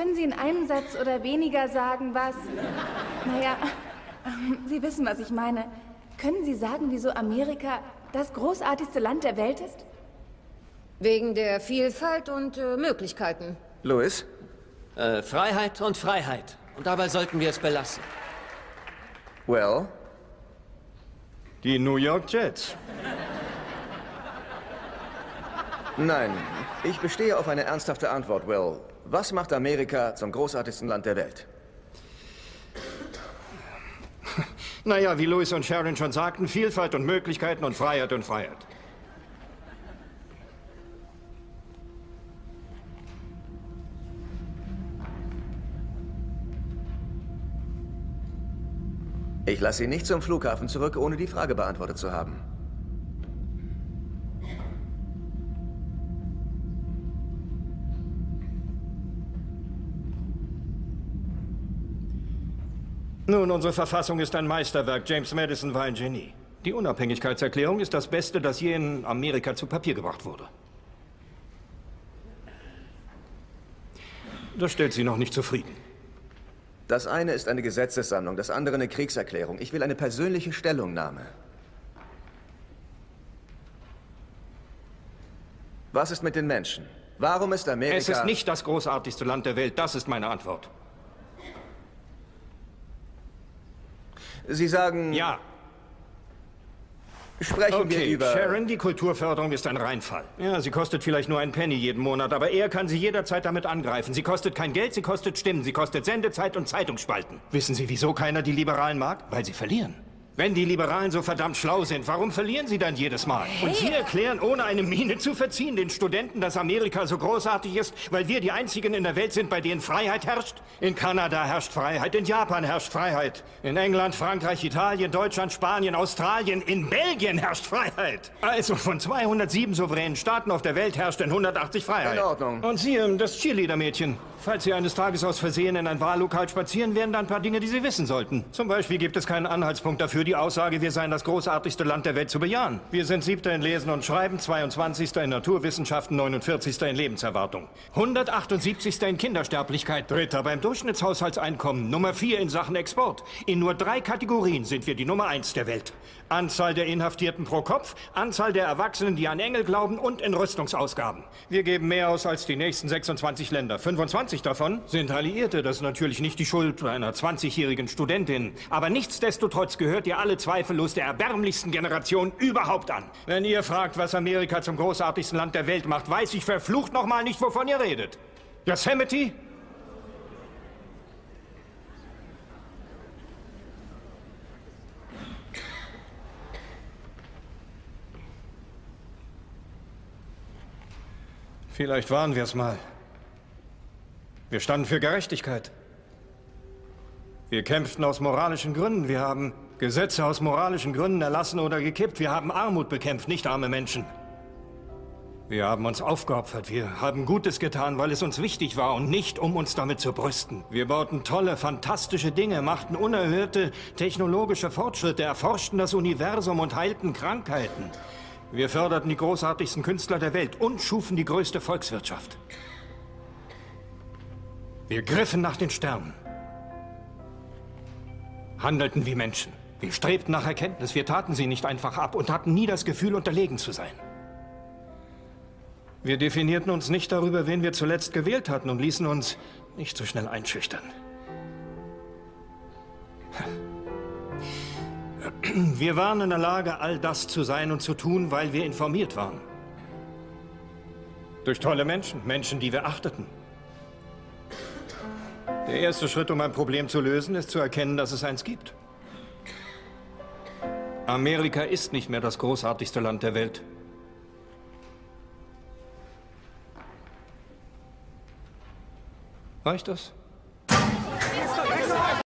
können Sie in einem Satz oder weniger sagen, was... Naja, Sie wissen, was ich meine. Können Sie sagen, wieso Amerika das großartigste Land der Welt ist? Wegen der Vielfalt und äh, Möglichkeiten. Louis? Äh, Freiheit und Freiheit. Und dabei sollten wir es belassen. Well? Die New York Jets. Nein, ich bestehe auf eine ernsthafte Antwort, Will. Was macht Amerika zum großartigsten Land der Welt? Naja, wie Louis und Sharon schon sagten, Vielfalt und Möglichkeiten und Freiheit und Freiheit. Ich lasse Sie nicht zum Flughafen zurück, ohne die Frage beantwortet zu haben. Nun, unsere Verfassung ist ein Meisterwerk. James Madison war ein Genie. Die Unabhängigkeitserklärung ist das Beste, das je in Amerika zu Papier gebracht wurde. Das stellt Sie noch nicht zufrieden. Das eine ist eine Gesetzessammlung, das andere eine Kriegserklärung. Ich will eine persönliche Stellungnahme. Was ist mit den Menschen? Warum ist Amerika... Es ist nicht das großartigste Land der Welt, das ist meine Antwort. Sie sagen... Ja. Sprechen okay, wir über... Sharon, die Kulturförderung ist ein Reinfall. Ja, sie kostet vielleicht nur einen Penny jeden Monat, aber er kann sie jederzeit damit angreifen. Sie kostet kein Geld, sie kostet Stimmen, sie kostet Sendezeit und Zeitungsspalten. Wissen Sie, wieso keiner die Liberalen mag? Weil sie verlieren. Wenn die Liberalen so verdammt schlau sind, warum verlieren sie dann jedes Mal? Und Sie erklären, ohne eine Miene zu verziehen, den Studenten, dass Amerika so großartig ist, weil wir die Einzigen in der Welt sind, bei denen Freiheit herrscht? In Kanada herrscht Freiheit, in Japan herrscht Freiheit, in England, Frankreich, Italien, Deutschland, Spanien, Australien, in Belgien herrscht Freiheit. Also von 207 souveränen Staaten auf der Welt herrscht in 180 Freiheit. In Ordnung. Und Sie, ähm, das Cheerleader-Mädchen. Falls Sie eines Tages aus Versehen in ein Wahllokal spazieren, wären da ein paar Dinge, die Sie wissen sollten. Zum Beispiel gibt es keinen Anhaltspunkt dafür, die Aussage, wir seien das großartigste Land der Welt zu bejahen. Wir sind Siebter in Lesen und Schreiben, 22. in Naturwissenschaften, 49. in Lebenserwartung, 178. in Kindersterblichkeit, Dritter beim Durchschnittshaushaltseinkommen, Nummer 4 in Sachen Export. In nur drei Kategorien sind wir die Nummer 1 der Welt. Anzahl der Inhaftierten pro Kopf, Anzahl der Erwachsenen, die an Engel glauben und in Rüstungsausgaben. Wir geben mehr aus als die nächsten 26 Länder. 25 davon sind Alliierte. Das ist natürlich nicht die Schuld einer 20-jährigen Studentin. Aber nichtsdestotrotz gehört ihr alle zweifellos der erbärmlichsten Generation überhaupt an. Wenn ihr fragt, was Amerika zum großartigsten Land der Welt macht, weiß ich verflucht nochmal nicht, wovon ihr redet. Yosemite? Vielleicht waren wir es mal. Wir standen für Gerechtigkeit. Wir kämpften aus moralischen Gründen. Wir haben Gesetze aus moralischen Gründen erlassen oder gekippt. Wir haben Armut bekämpft, nicht arme Menschen. Wir haben uns aufgeopfert. Wir haben Gutes getan, weil es uns wichtig war und nicht, um uns damit zu brüsten. Wir bauten tolle, fantastische Dinge, machten unerhörte technologische Fortschritte, erforschten das Universum und heilten Krankheiten. Wir förderten die großartigsten Künstler der Welt und schufen die größte Volkswirtschaft. Wir griffen nach den Sternen, handelten wie Menschen. Wir strebten nach Erkenntnis, wir taten sie nicht einfach ab und hatten nie das Gefühl, unterlegen zu sein. Wir definierten uns nicht darüber, wen wir zuletzt gewählt hatten und ließen uns nicht so schnell einschüchtern. Wir waren in der Lage, all das zu sein und zu tun, weil wir informiert waren. Durch tolle Menschen, Menschen, die wir achteten. Der erste Schritt, um ein Problem zu lösen, ist zu erkennen, dass es eins gibt. Amerika ist nicht mehr das großartigste Land der Welt. Reicht das?